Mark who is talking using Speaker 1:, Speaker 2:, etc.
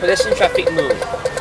Speaker 1: pedestrian traffic move.